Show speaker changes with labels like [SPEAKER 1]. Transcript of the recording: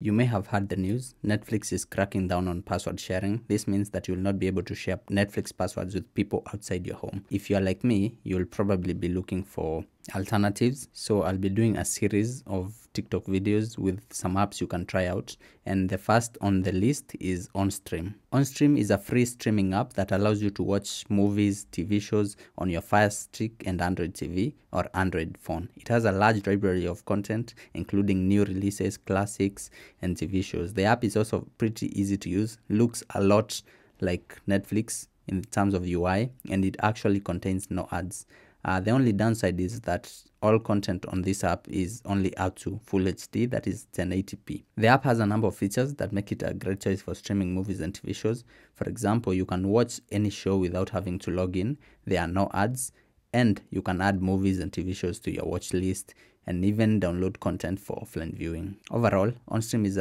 [SPEAKER 1] You may have heard the news. Netflix is cracking down on password sharing. This means that you will not be able to share Netflix passwords with people outside your home. If you are like me, you'll probably be looking for alternatives. So I'll be doing a series of TikTok videos with some apps you can try out. And the first on the list is OnStream. OnStream is a free streaming app that allows you to watch movies, TV shows on your Fire Stick and Android TV or Android phone. It has a large library of content, including new releases, classics, and TV shows. The app is also pretty easy to use, looks a lot like Netflix in terms of UI, and it actually contains no ads. Uh, the only downside is that all content on this app is only up to Full HD, that is 1080p. The app has a number of features that make it a great choice for streaming movies and TV shows. For example, you can watch any show without having to log in, there are no ads, and you can add movies and TV shows to your watch list and even download content for offline viewing. Overall, OnStream is